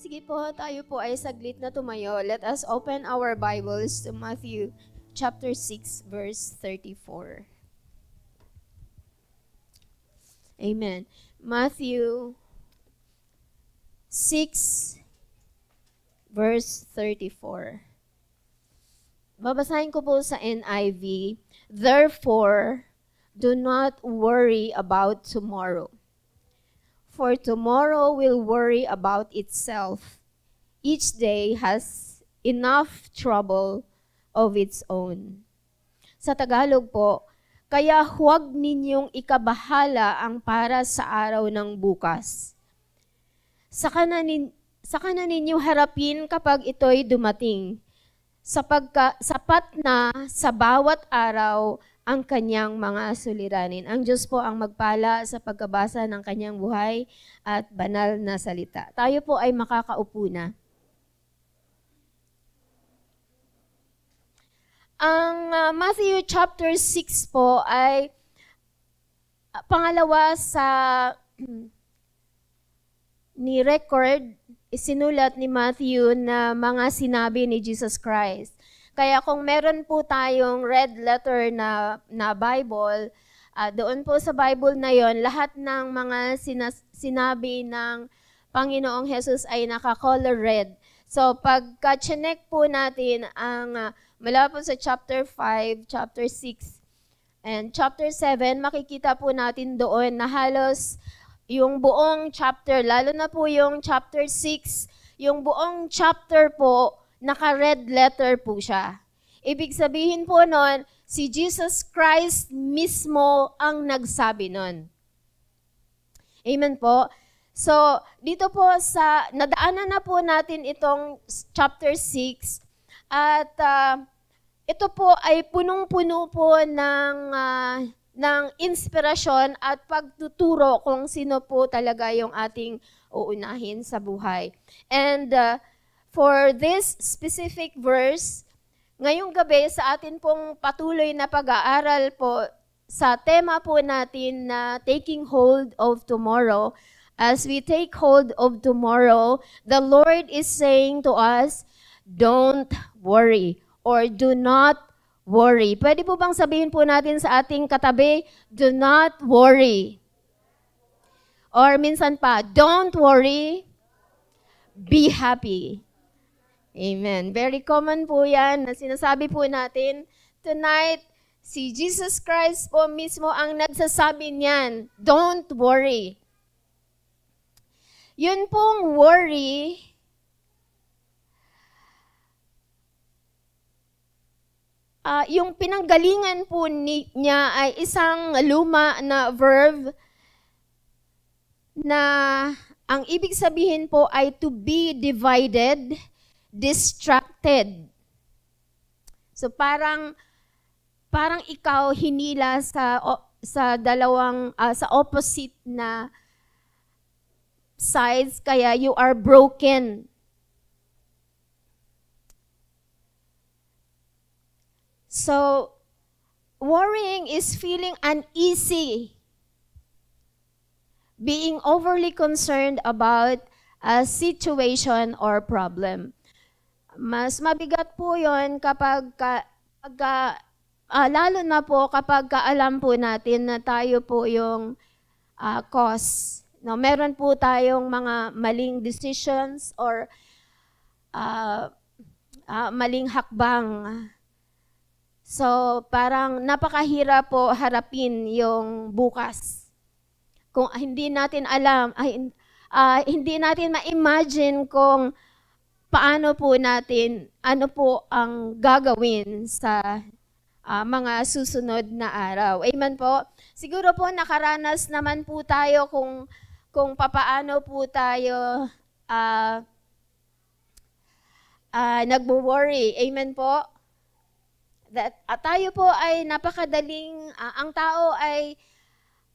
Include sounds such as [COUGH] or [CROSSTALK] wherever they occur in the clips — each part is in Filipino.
Sige po, tayo po ay saglit na tumayo. Let us open our Bibles to Matthew chapter 6 verse 34. Amen. Matthew 6 verse 34. Babasahin ko po sa NIV. Therefore, do not worry about tomorrow. For tomorrow will worry about itself. Each day has enough trouble of its own. Sa Tagalog po, kaya huwag ninyong ikabahala ang para sa araw ng bukas. Saka na, nin, saka na ninyo harapin kapag ito'y dumating sapagka sapat na sa bawat araw ang kanyang mga suliranin. Ang Diyos po ang magpala sa pagkabasa ng kanyang buhay at banal na salita. Tayo po ay makakaupo na. Ang uh, Matthew chapter 6 po ay uh, pangalawa sa [CLEARS THROAT] ni record isinulat ni Matthew na mga sinabi ni Jesus Christ. Kaya kung meron po tayong red letter na, na Bible, uh, doon po sa Bible na yon lahat ng mga sinas- sinabi ng Panginoong Jesus ay naka-color red. So pagka-check po natin ang uh, mula po sa chapter 5, chapter 6, and chapter 7, makikita po natin doon na halos yung buong chapter, lalo na po yung chapter 6, yung buong chapter po, naka-red letter po siya. Ibig sabihin po nun, si Jesus Christ mismo ang nagsabi nun. Amen po. So, dito po sa, nadaanan na po natin itong chapter 6 at uh, ito po ay punong-puno po ng uh, ng inspirasyon at pagtuturo kung sino po talaga yung ating uunahin sa buhay. And uh, for this specific verse, ngayong gabi sa atin pong patuloy na pag-aaral po sa tema po natin na taking hold of tomorrow, as we take hold of tomorrow, the Lord is saying to us, don't worry or do not worry. Pwede po bang sabihin po natin sa ating katabi, do not worry. Or minsan pa, don't worry, be happy. Amen. Very common po yan na sinasabi po natin. Tonight, si Jesus Christ po mismo ang nagsasabi niyan, don't worry. Yun pong worry, uh, yung pinanggalingan po ni, niya ay isang luma na verb na ang ibig sabihin po ay to be divided, distracted. So parang parang ikaw hinila sa o, sa dalawang uh, sa opposite na sides kaya you are broken So, worrying is feeling uneasy, being overly concerned about a situation or problem. Mas mabigat po yon kapag, ka, pagka, uh, lalo na po kapag kaalam po natin na tayo po yung uh, cause. No, meron po tayong mga maling decisions or uh, uh, maling hakbang So, parang napakahirap po harapin yung bukas. Kung hindi natin alam, ay, uh, hindi natin ma-imagine kung paano po natin, ano po ang gagawin sa uh, mga susunod na araw. Amen po? Siguro po nakaranas naman po tayo kung, kung papaano po tayo uh, uh, nagbo-worry. Amen po? that uh, tayo po ay napakadaling, uh, ang tao ay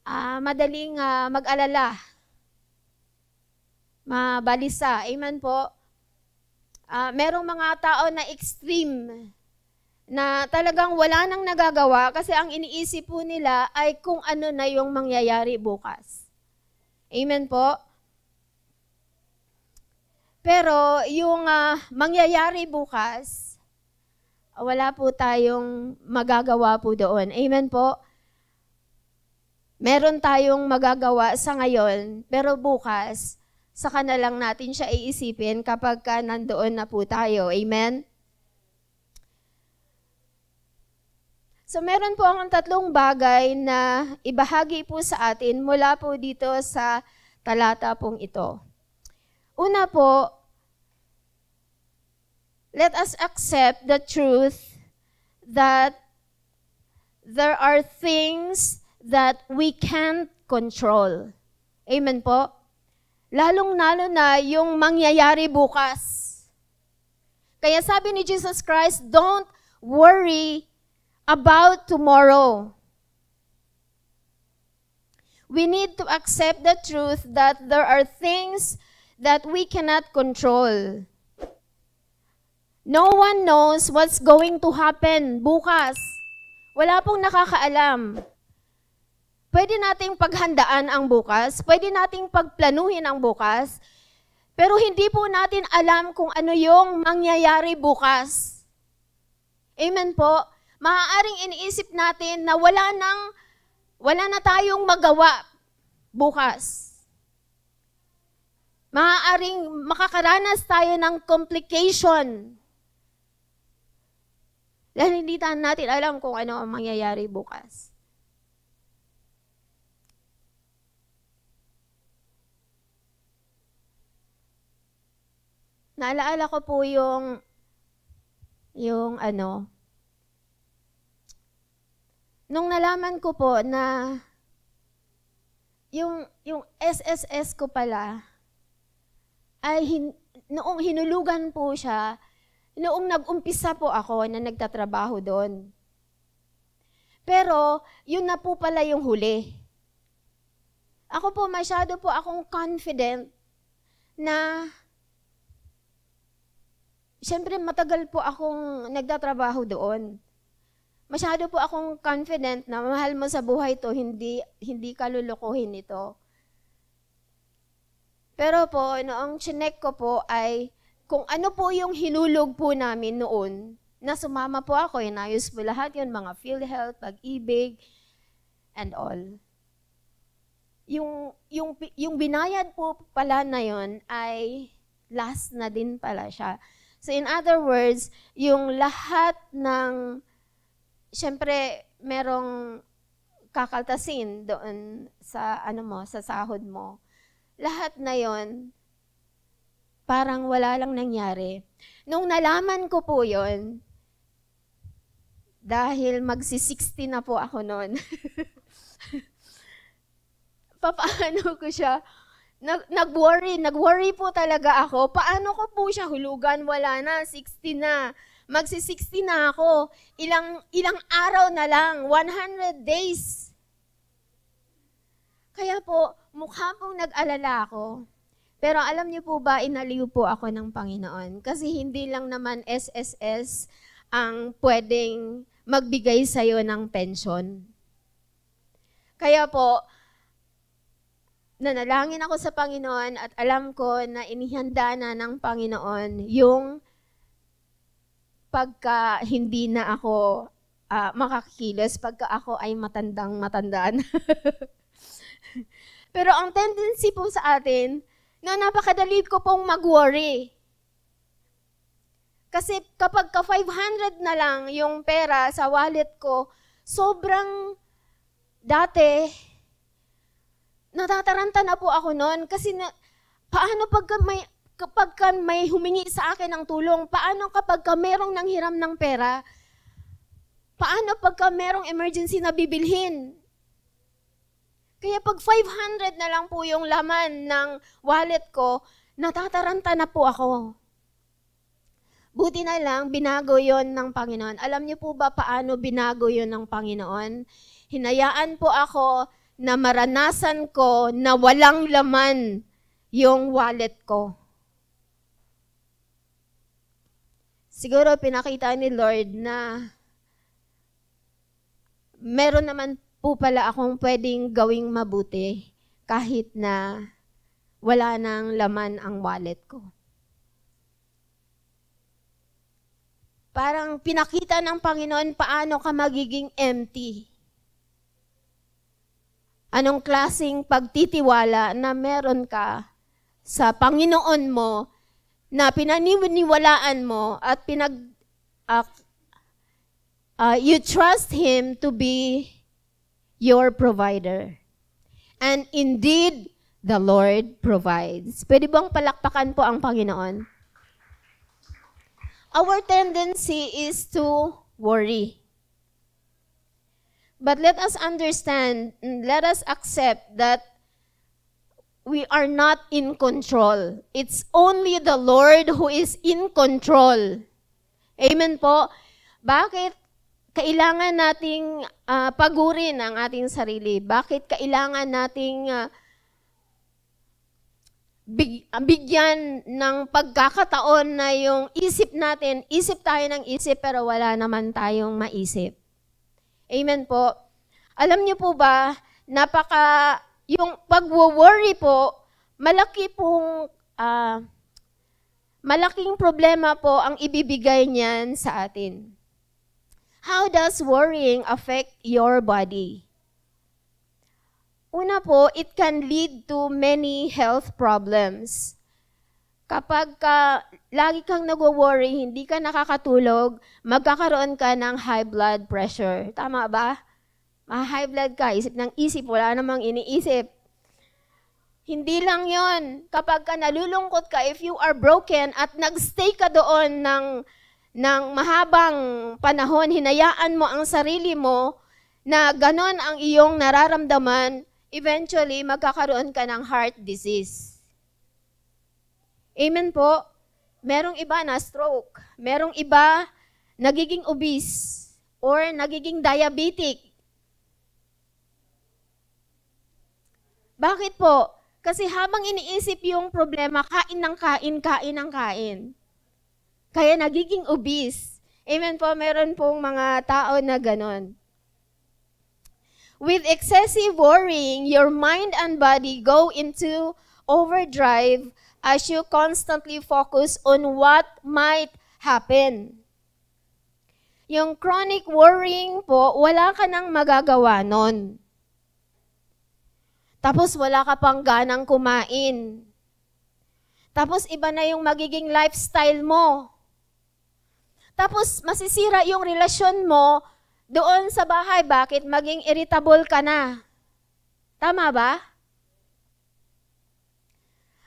uh, madaling uh, mag-alala, mabalisa. Amen po. Uh, merong mga tao na extreme na talagang wala nang nagagawa kasi ang iniisip po nila ay kung ano na yung mangyayari bukas. Amen po. Pero yung uh, mangyayari bukas, wala po tayong magagawa po doon. Amen po? Meron tayong magagawa sa ngayon, pero bukas, saka na lang natin siya iisipin kapag ka nandoon na po tayo. Amen? So meron po akong tatlong bagay na ibahagi po sa atin mula po dito sa talata pong ito. Una po, let us accept the truth that there are things that we can't control. Amen po? Lalong-lalo na yung mangyayari bukas. Kaya sabi ni Jesus Christ, don't worry about tomorrow. We need to accept the truth that there are things that we cannot control. No one knows what's going to happen bukas. Wala pong nakakaalam. Pwede nating paghandaan ang bukas, pwede nating pagplanuhin ang bukas, pero hindi po natin alam kung ano yung mangyayari bukas. Amen po maaaring iniisip natin na wala nang wala na tayong magawa bukas. Maaaring makakaranas tayo ng complication. Dahil hindi natin alam kung ano ang mangyayari bukas. Naalaala ko po yung yung ano, nung nalaman ko po na yung, yung SSS ko pala, ay hin, noong hinulugan po siya, noong nag-umpisa po ako na nagtatrabaho doon. Pero, yun na po pala yung huli. Ako po, masyado po akong confident na Siyempre, matagal po akong nagtatrabaho doon masyado po akong confident na mahal mo sa buhay to, hindi, hindi ka lulukuhin ito. Pero po, noong chinek ko po ay kung ano po yung hinulog po namin noon, na sumama po ako, inayos po lahat yun, mga PhilHealth, pag-ibig, and all. Yung, yung, yung binayad po pala na yun ay last na din pala siya. So in other words, yung lahat ng syempre, merong kakaltasin doon sa ano mo, sa sahod mo. Lahat na 'yon parang wala lang nangyari. Nung nalaman ko po 'yon, dahil magsi-60 na po ako noon. [LAUGHS] Paano ko siya nag, nag-worry, nag-worry po talaga ako. Paano ko po siya hulugan? Wala na, 60 na. Magsi-60 na ako. Ilang, ilang araw na lang. 100 days. Kaya po, mukha pong nag-alala ako. Pero alam niyo po ba, inaliw po ako ng Panginoon. Kasi hindi lang naman SSS ang pwedeng magbigay sa'yo ng pension. Kaya po, nanalangin ako sa Panginoon at alam ko na inihanda na ng Panginoon yung pagka hindi na ako uh, makakilos, pagka ako ay matandang matandaan. [LAUGHS] Pero ang tendency po sa atin, na napakadali ko pong mag-worry. Kasi kapag ka 500 na lang yung pera sa wallet ko, sobrang dati, natataranta na po ako noon kasi na, paano pagka may kapag ka may humingi sa akin ng tulong, paano kapag ka merong nanghiram ng pera, paano pagka merong emergency na bibilhin? Kaya pag 500 na lang po yung laman ng wallet ko, natataranta na po ako. Buti na lang, binago yon ng Panginoon. Alam niyo po ba paano binago yon ng Panginoon? Hinayaan po ako na maranasan ko na walang laman yung wallet ko. Siguro pinakita ni Lord na meron naman po pala akong pwedeng gawing mabuti kahit na wala nang laman ang wallet ko. Parang pinakita ng Panginoon paano ka magiging empty Anong klasing pagtitiwala na meron ka sa Panginoon mo na pinaniniwalaan mo at pinag uh, uh, you trust him to be your provider. And indeed, the Lord provides. Pwede bang palakpakan po ang Panginoon? Our tendency is to worry. But let us understand, let us accept that we are not in control. It's only the Lord who is in control. Amen po. Bakit kailangan nating uh, pagurin ang ating sarili? Bakit kailangan nating uh, big, bigyan ng pagkakataon na yung isip natin, isip tayo ng isip pero wala naman tayong maisip? Amen po. Alam niyo po ba, napaka, yung pag-worry po, malaki pong, uh, malaking problema po ang ibibigay niyan sa atin. How does worrying affect your body? Una po, it can lead to many health problems. Kapag ka, lagi kang nagwo-worry, hindi ka nakakatulog, magkakaroon ka ng high blood pressure. Tama ba? Ma-high blood ka, isip ng isip, wala namang iniisip. Hindi lang yon. Kapag ka nalulungkot ka, if you are broken at nagstay ka doon ng, ng mahabang panahon, hinayaan mo ang sarili mo na ganon ang iyong nararamdaman, eventually magkakaroon ka ng heart disease. Amen po. Merong iba na stroke. Merong iba nagiging obese or nagiging diabetic. Bakit po? Kasi habang iniisip yung problema, kain ng kain, kain ng kain. Kaya nagiging obese. Amen po, meron pong mga tao na ganon. With excessive worrying, your mind and body go into overdrive as you constantly focus on what might happen. Yung chronic worrying po, wala ka nang magagawa nun. Tapos wala ka pang ganang kumain. Tapos iba na yung magiging lifestyle mo. Tapos masisira yung relasyon mo doon sa bahay. Bakit? Maging irritable ka na. Tama ba?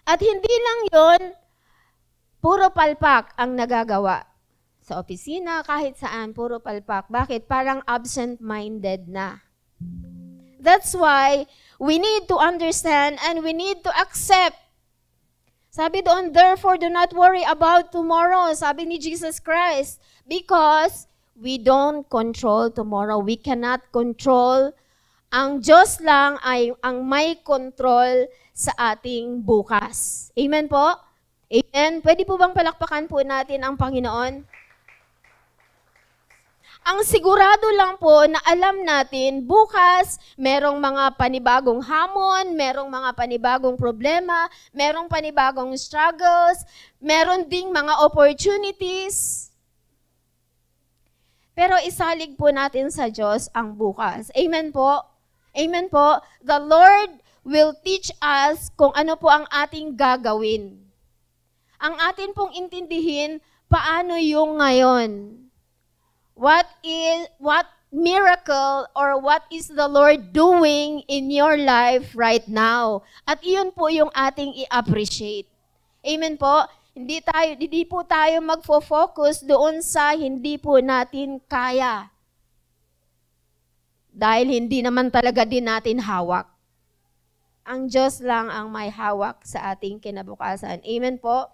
At hindi lang yon, puro palpak ang nagagawa. Sa opisina, kahit saan, puro palpak. Bakit? Parang absent-minded na. That's why we need to understand and we need to accept. Sabi doon, therefore do not worry about tomorrow. Sabi ni Jesus Christ. Because we don't control tomorrow. We cannot control. Ang Diyos lang ay ang may control sa ating bukas. Amen po? Amen? Pwede po bang palakpakan po natin ang Panginoon? Ang sigurado lang po na alam natin, bukas, merong mga panibagong hamon, merong mga panibagong problema, merong panibagong struggles, meron ding mga opportunities. Pero isalig po natin sa Diyos ang bukas. Amen po? Amen po? The Lord will teach us kung ano po ang ating gagawin. Ang atin pong intindihin, paano yung ngayon? What is, what miracle or what is the Lord doing in your life right now? At iyon po yung ating i-appreciate. Amen po? Hindi tayo hindi po tayo magfo-focus doon sa hindi po natin kaya. Dahil hindi naman talaga din natin hawak. Ang Diyos lang ang may hawak sa ating kinabukasan. Amen po?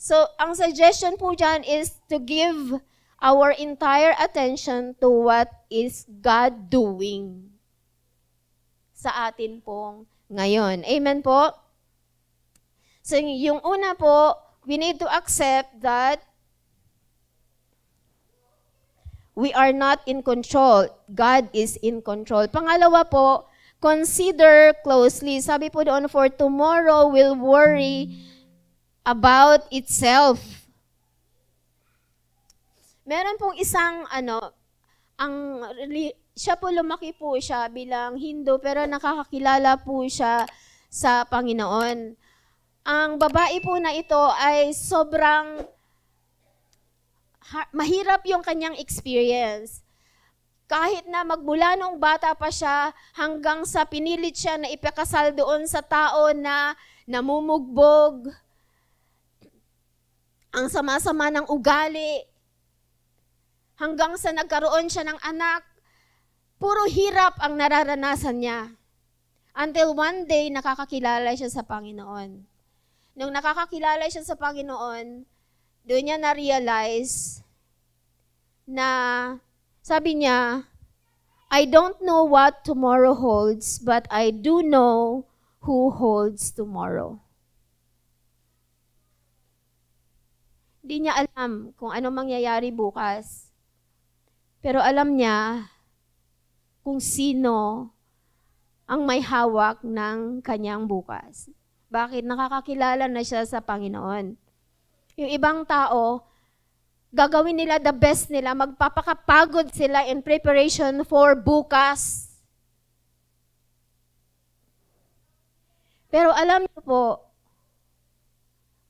So, ang suggestion po dyan is to give our entire attention to what is God doing sa atin pong ngayon. Amen po? So, yung una po, we need to accept that we are not in control. God is in control. Pangalawa po, Consider closely. Sabi po doon, for tomorrow will worry about itself. Meron pong isang ano, ang siya po lumaki po siya bilang Hindu pero nakakakilala po siya sa Panginoon. Ang babae po na ito ay sobrang mahirap yung kanyang experience. Kahit na magmula nung bata pa siya hanggang sa pinilit siya na ipakasal doon sa tao na namumugbog, ang sama-sama ng ugali, hanggang sa nagkaroon siya ng anak, puro hirap ang nararanasan niya. Until one day, nakakakilala siya sa Panginoon. Nung nakakakilala siya sa Panginoon, doon niya na-realize na sabi niya, I don't know what tomorrow holds, but I do know who holds tomorrow. Hindi niya alam kung ano mangyayari bukas. Pero alam niya kung sino ang may hawak ng kanyang bukas. Bakit? Nakakakilala na siya sa Panginoon. Yung ibang tao, gagawin nila the best nila, magpapakapagod sila in preparation for bukas. Pero alam niyo po,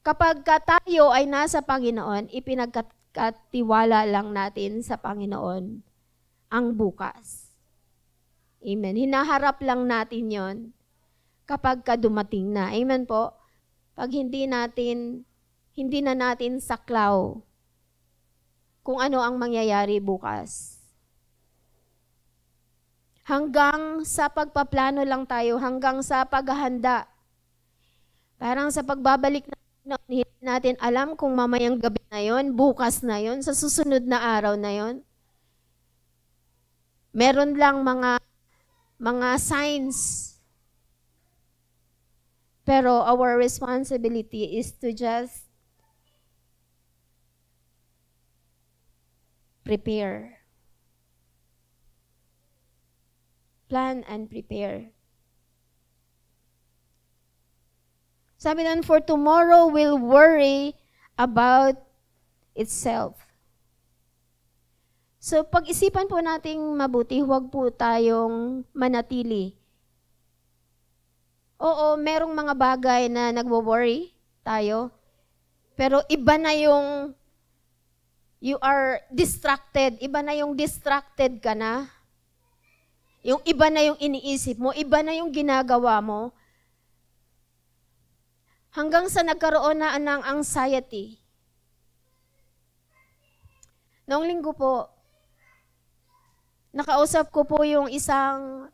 kapag tayo ay nasa Panginoon, ipinagkatiwala lang natin sa Panginoon ang bukas. Amen. Hinaharap lang natin yon kapag kadumating na. Amen po. Pag hindi natin hindi na natin saklaw kung ano ang mangyayari bukas. Hanggang sa pagpaplano lang tayo, hanggang sa paghahanda. Parang sa pagbabalik na natin alam kung mamayang gabi na yon, bukas na yon, sa susunod na araw na yon. Meron lang mga mga signs pero our responsibility is to just prepare. Plan and prepare. Sabi doon, for tomorrow will worry about itself. So pag-isipan po nating mabuti, huwag po tayong manatili. Oo, merong mga bagay na nagwo-worry tayo. Pero iba na yung you are distracted. Iba na yung distracted ka na. Yung iba na yung iniisip mo, iba na yung ginagawa mo. Hanggang sa nagkaroon na ng anxiety. Noong linggo po, nakausap ko po yung isang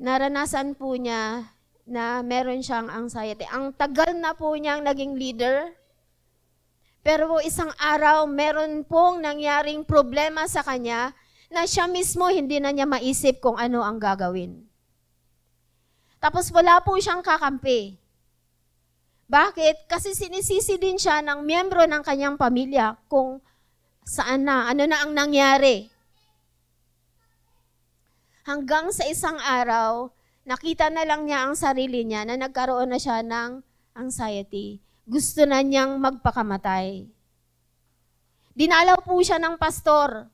naranasan po niya na meron siyang anxiety. Ang tagal na po niyang naging leader pero isang araw, meron pong nangyaring problema sa kanya na siya mismo hindi na niya maisip kung ano ang gagawin. Tapos wala po siyang kakampi. Bakit? Kasi sinisisi din siya ng miyembro ng kanyang pamilya kung saan na, ano na ang nangyari. Hanggang sa isang araw, nakita na lang niya ang sarili niya na nagkaroon na siya ng anxiety gusto na niyang magpakamatay. Dinalaw po siya ng pastor.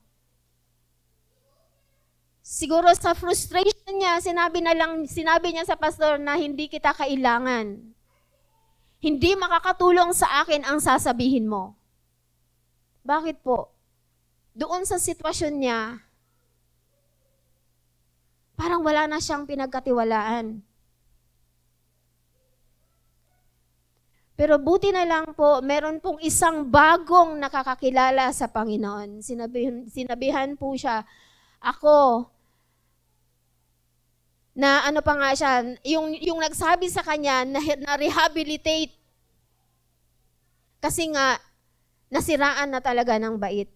Siguro sa frustration niya, sinabi na lang, sinabi niya sa pastor na hindi kita kailangan. Hindi makakatulong sa akin ang sasabihin mo. Bakit po? Doon sa sitwasyon niya, parang wala na siyang pinagkatiwalaan. Pero buti na lang po, meron pong isang bagong nakakakilala sa Panginoon. Sinabihan, sinabihan po siya, ako, na ano pa nga siya, yung, yung nagsabi sa kanya na, na rehabilitate. Kasi nga, nasiraan na talaga ng bait.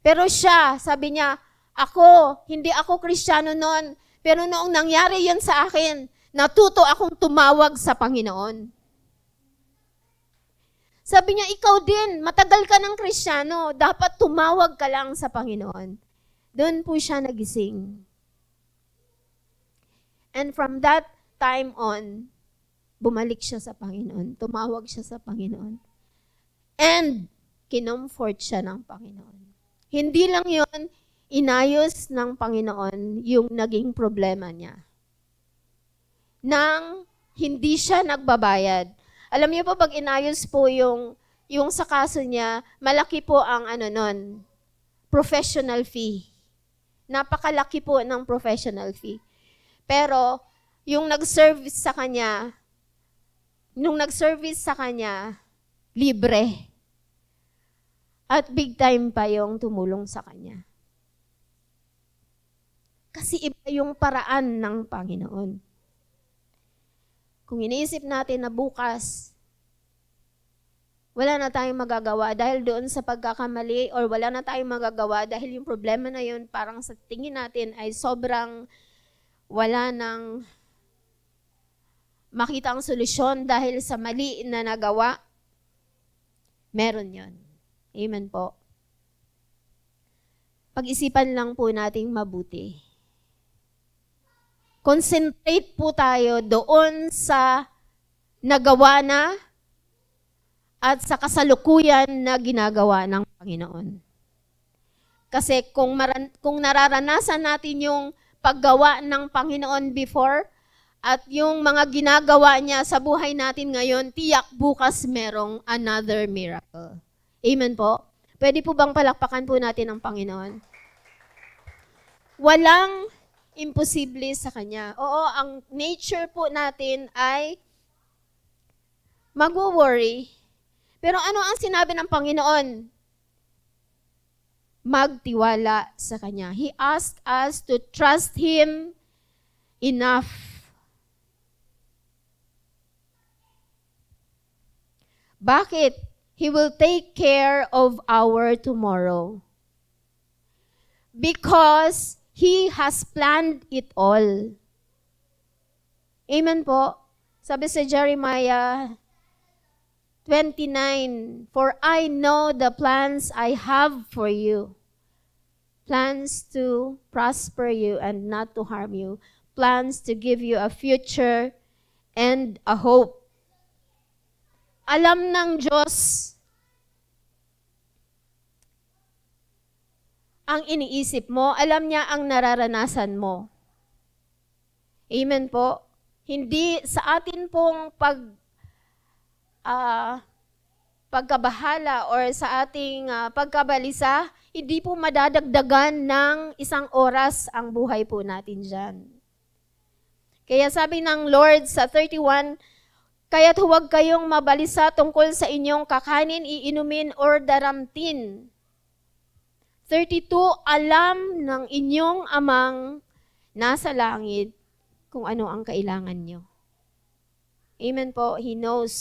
Pero siya, sabi niya, ako, hindi ako kristyano noon, pero noong nangyari yan sa akin, natuto akong tumawag sa Panginoon. Sabi niya, ikaw din, matagal ka ng kristyano, dapat tumawag ka lang sa Panginoon. Doon po siya nagising. And from that time on, bumalik siya sa Panginoon. Tumawag siya sa Panginoon. And, kinomfort siya ng Panginoon. Hindi lang yon inayos ng Panginoon yung naging problema niya. Nang hindi siya nagbabayad. Alam niyo po, pag inayos po yung, yung sa kaso niya, malaki po ang ano nun, professional fee. Napakalaki po ng professional fee. Pero, yung nag-service sa kanya, nung nag-service sa kanya, libre. At big time pa yung tumulong sa kanya. Kasi iba yung paraan ng Panginoon. Kung iniisip natin na bukas, wala na tayong magagawa dahil doon sa pagkakamali or wala na tayong magagawa dahil yung problema na yun parang sa tingin natin ay sobrang wala nang makita ang solusyon dahil sa mali na nagawa, meron yon. Amen po. Pag-isipan lang po nating mabuti. Concentrate po tayo doon sa nagawa na at sa kasalukuyan na ginagawa ng Panginoon. Kasi kung, maran- kung nararanasan natin yung paggawa ng Panginoon before at yung mga ginagawa niya sa buhay natin ngayon, tiyak bukas merong another miracle. Amen po? Pwede po bang palakpakan po natin ang Panginoon? Walang imposible sa Kanya. Oo, ang nature po natin ay mag-worry. Pero ano ang sinabi ng Panginoon? Magtiwala sa Kanya. He asked us to trust Him enough. Bakit? He will take care of our tomorrow. Because He has planned it all. Amen po. Sabi sa Jeremiah 29, For I know the plans I have for you. Plans to prosper you and not to harm you. Plans to give you a future and a hope. Alam ng Diyos ang iniisip mo, alam niya ang nararanasan mo. Amen po. Hindi sa atin pong pag uh, pagkabahala or sa ating uh, pagkabalisa, hindi po madadagdagan ng isang oras ang buhay po natin dyan. Kaya sabi ng Lord sa 31, Kaya't huwag kayong mabalisa tungkol sa inyong kakanin, iinumin, or daramtin 32, alam ng inyong amang nasa langit kung ano ang kailangan nyo. Amen po. He knows.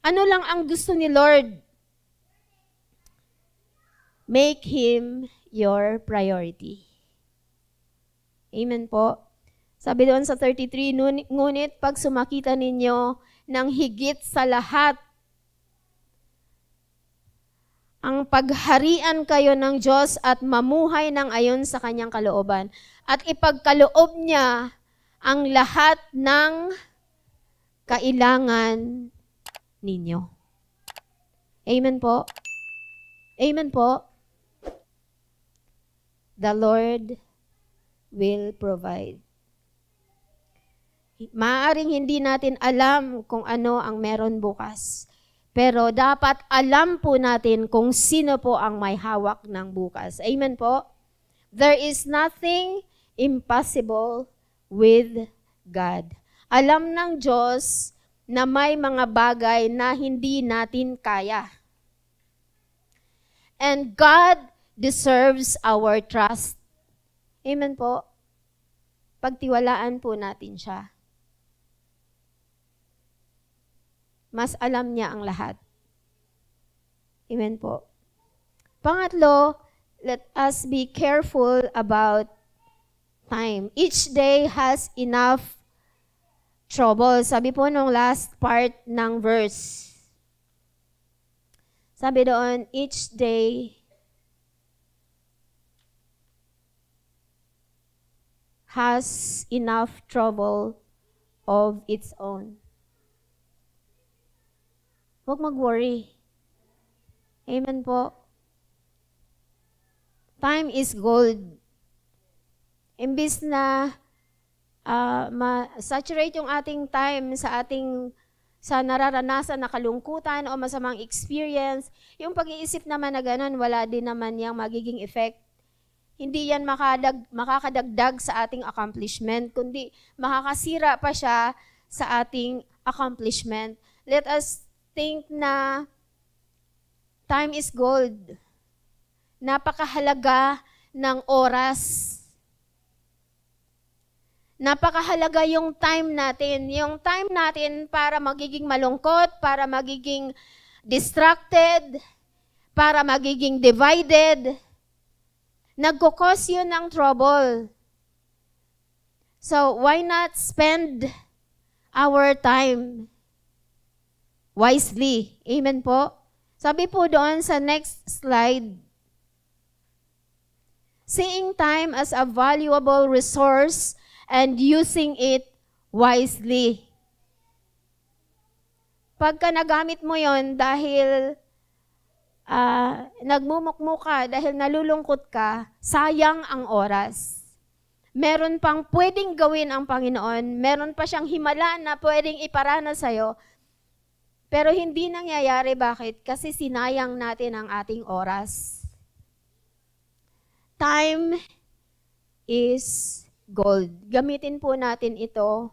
Ano lang ang gusto ni Lord? Make Him your priority. Amen po. Sabi doon sa 33, ngunit pag sumakita ninyo ng higit sa lahat ang pagharian kayo ng Diyos at mamuhay ng ayon sa kanyang kalooban. At ipagkaloob niya ang lahat ng kailangan ninyo. Amen po. Amen po. The Lord will provide. Maaring hindi natin alam kung ano ang meron bukas. Pero dapat alam po natin kung sino po ang may hawak ng bukas. Amen po? There is nothing impossible with God. Alam ng Diyos na may mga bagay na hindi natin kaya. And God deserves our trust. Amen po? Pagtiwalaan po natin siya. Mas alam niya ang lahat. Amen po. Pangatlo, let us be careful about time. Each day has enough trouble. Sabi po nung last part ng verse. Sabi doon, each day has enough trouble of its own. Huwag mag-worry. Amen po. time is gold. Imbis na uh, ma-saturate yung ating time sa ating sa nararanasan na kalungkutan o masamang experience, yung pag-iisip naman na ganun, wala din naman yung magiging effect. Hindi yan makadag, makakadagdag sa ating accomplishment, kundi makakasira pa siya sa ating accomplishment. Let us think na time is gold. Napakahalaga ng oras Napakahalaga yung time natin. Yung time natin para magiging malungkot, para magiging distracted, para magiging divided. Nagkukos yun ng trouble. So, why not spend our time wisely? Amen po? Sabi po doon sa next slide, seeing time as a valuable resource and using it wisely. Pagka nagamit mo yon dahil uh, nagmumukmo ka, dahil nalulungkot ka, sayang ang oras. Meron pang pwedeng gawin ang Panginoon, meron pa siyang himala na pwedeng iparana sa'yo, pero hindi nangyayari. Bakit? Kasi sinayang natin ang ating oras. Time is gold. Gamitin po natin ito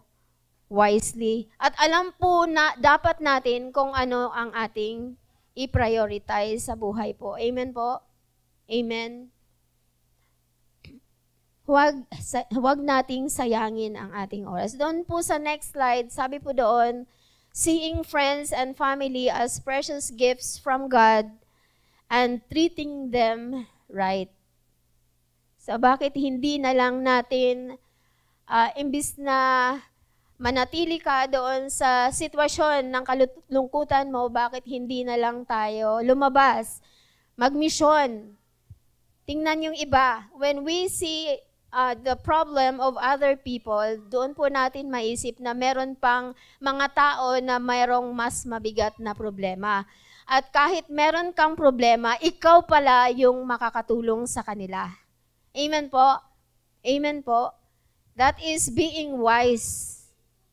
wisely. At alam po na dapat natin kung ano ang ating i-prioritize sa buhay po. Amen po? Amen? Huwag, huwag nating sayangin ang ating oras. Doon po sa next slide, sabi po doon, seeing friends and family as precious gifts from God and treating them right. So bakit hindi na lang natin, uh, imbis na manatili ka doon sa sitwasyon ng kalungkutan mo, bakit hindi na lang tayo lumabas, magmisyon. Tingnan yung iba. When we see uh, the problem of other people, doon po natin maisip na meron pang mga tao na mayroong mas mabigat na problema. At kahit meron kang problema, ikaw pala yung makakatulong sa kanila. Amen po? Amen po? That is being wise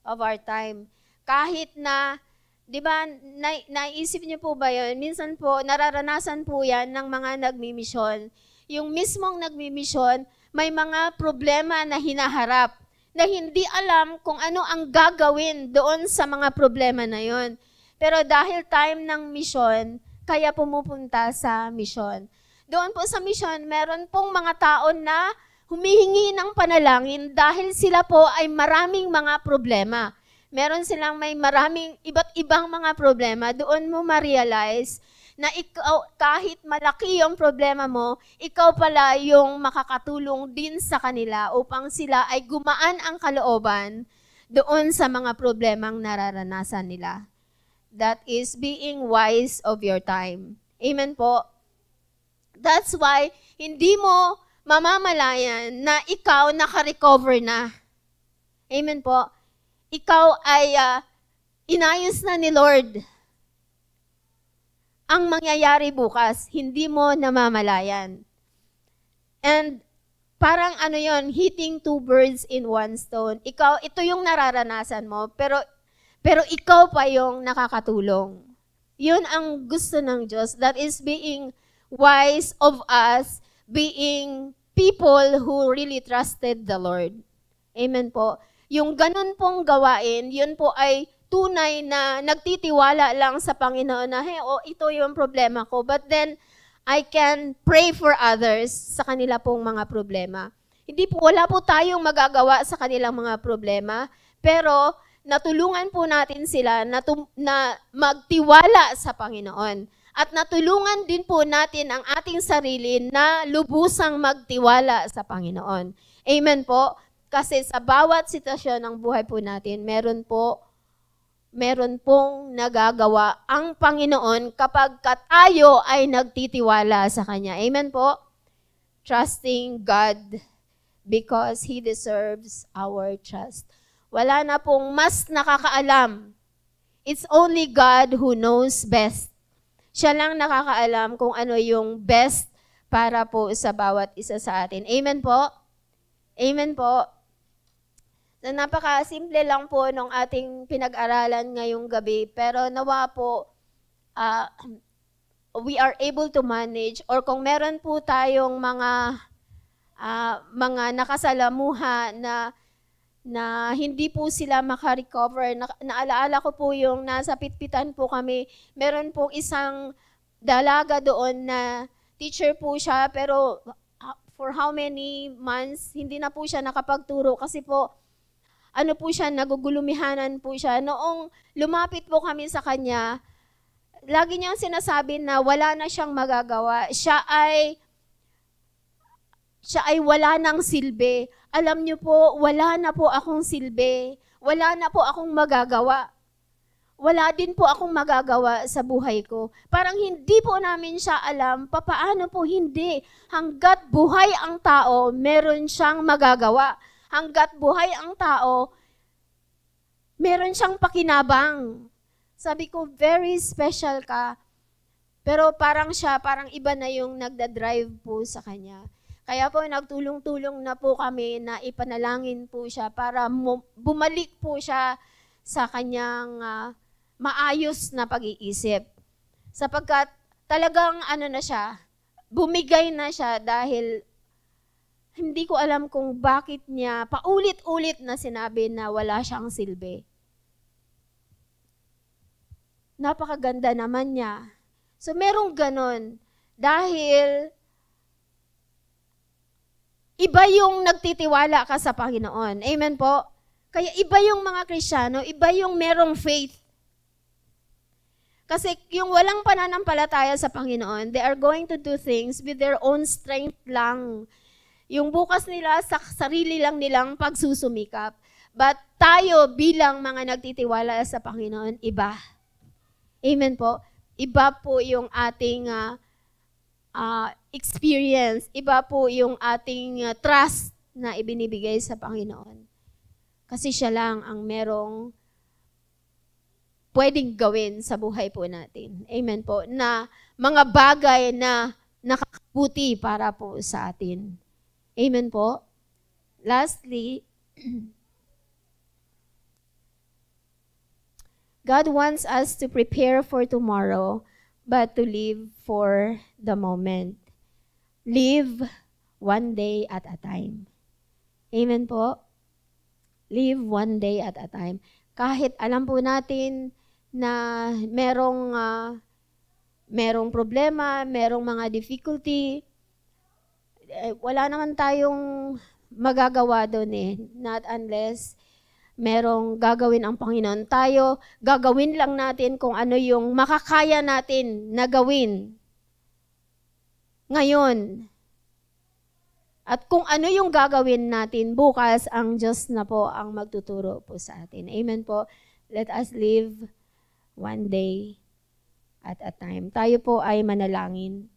of our time. Kahit na, di ba, na, naisip niyo po ba yun? Minsan po, nararanasan po yan ng mga nagmimisyon. Yung mismong nagmimisyon, may mga problema na hinaharap na hindi alam kung ano ang gagawin doon sa mga problema na yon. Pero dahil time ng mission, kaya pumupunta sa mission. Doon po sa mission, meron pong mga tao na humihingi ng panalangin dahil sila po ay maraming mga problema. Meron silang may maraming iba't ibang mga problema. Doon mo ma-realize na ikaw, kahit malaki yung problema mo, ikaw pala yung makakatulong din sa kanila upang sila ay gumaan ang kalooban doon sa mga problemang nararanasan nila. That is being wise of your time. Amen po. That's why hindi mo mamamalayan na ikaw naka-recover na. Amen po. Ikaw ay uh, inayos na ni Lord. Ang mangyayari bukas, hindi mo namamalayan. And parang ano yon hitting two birds in one stone. Ikaw, ito yung nararanasan mo, pero, pero ikaw pa yung nakakatulong. Yun ang gusto ng Diyos. That is being wise of us being people who really trusted the Lord. Amen po. Yung ganun pong gawain, yun po ay tunay na nagtitiwala lang sa Panginoon na, hey, oh, ito yung problema ko. But then, I can pray for others sa kanila pong mga problema. Hindi po, wala po tayong magagawa sa kanilang mga problema, pero natulungan po natin sila na, na magtiwala sa Panginoon. At natulungan din po natin ang ating sarili na lubusang magtiwala sa Panginoon. Amen po. Kasi sa bawat sitwasyon ng buhay po natin, meron po meron pong nagagawa ang Panginoon kapag tayo ay nagtitiwala sa Kanya. Amen po? Trusting God because He deserves our trust. Wala na pong mas nakakaalam. It's only God who knows best siya lang nakakaalam kung ano yung best para po sa bawat isa sa atin. Amen po? Amen po? So, napaka-simple lang po nung ating pinag-aralan ngayong gabi, pero nawa po uh, we are able to manage. Or kung meron po tayong mga uh, mga nakasalamuha na na hindi po sila makarecover. Na, naalaala ko po yung nasa pitpitan po kami, meron po isang dalaga doon na teacher po siya, pero for how many months, hindi na po siya nakapagturo. Kasi po, ano po siya, nagugulumihanan po siya. Noong lumapit po kami sa kanya, lagi niyang sinasabi na wala na siyang magagawa. Siya ay siya ay wala ng silbi. Alam niyo po, wala na po akong silbi. Wala na po akong magagawa. Wala din po akong magagawa sa buhay ko. Parang hindi po namin siya alam, papaano po hindi. Hanggat buhay ang tao, meron siyang magagawa. Hanggat buhay ang tao, meron siyang pakinabang. Sabi ko, very special ka. Pero parang siya, parang iba na yung nagda-drive po sa kanya. Kaya po nagtulong-tulong na po kami na ipanalangin po siya para bumalik po siya sa kanyang uh, maayos na pag-iisip. Sapagkat talagang ano na siya, bumigay na siya dahil hindi ko alam kung bakit niya paulit-ulit na sinabi na wala siyang silbi. Napakaganda naman niya. So merong ganon. Dahil Iba yung nagtitiwala ka sa Panginoon. Amen po? Kaya iba yung mga Krisyano, iba yung merong faith. Kasi yung walang pananampalataya sa Panginoon, they are going to do things with their own strength lang. Yung bukas nila sa sarili lang nilang pagsusumikap. But tayo bilang mga nagtitiwala sa Panginoon, iba. Amen po? Iba po yung ating uh, uh, experience, iba po yung ating uh, trust na ibinibigay sa Panginoon. Kasi siya lang ang merong pwedeng gawin sa buhay po natin. Amen po. Na mga bagay na nakakabuti para po sa atin. Amen po. Lastly, [CLEARS THROAT] God wants us to prepare for tomorrow, but to live for the moment. Live one day at a time. Amen po? Live one day at a time. Kahit alam po natin na merong uh, merong problema, merong mga difficulty, eh, wala naman tayong magagawa doon eh. Not unless merong gagawin ang Panginoon. Tayo, gagawin lang natin kung ano yung makakaya natin na gawin ngayon. At kung ano yung gagawin natin bukas, ang Diyos na po ang magtuturo po sa atin. Amen po. Let us live one day at a time. Tayo po ay manalangin.